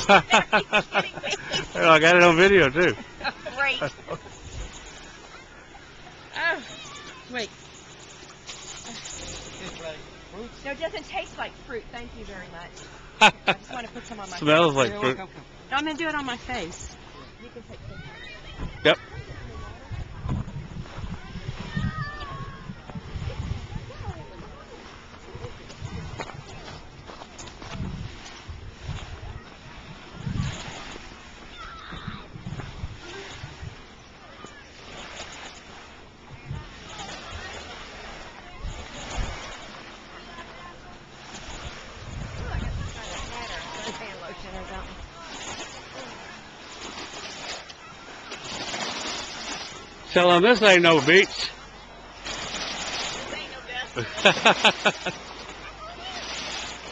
I got it on video too. Great. Oh, wait. No, it doesn't taste like fruit. Thank you very much. I just want to put some on my Smells face. like fruit. No, I'm going to do it on my face. You can take some. Yep. Tell them this ain't no beach.